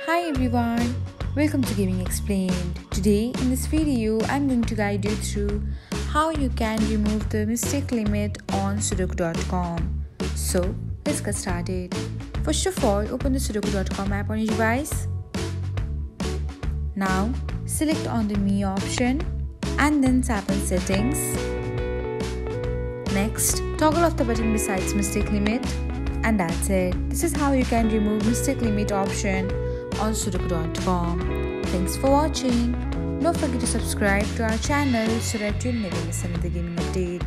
Hi everyone, welcome to Gaming Explained. Today in this video I'm going to guide you through how you can remove the mistake limit on sudoku.com. So let's get started. First of all open the sudoku.com app on your device. Now select on the me option and then tap on settings. Next toggle off the button besides mistake limit and that's it. This is how you can remove mistake limit option on. Thanks for watching. Don't forget to subscribe to our channel so that you'll never miss another gaming update.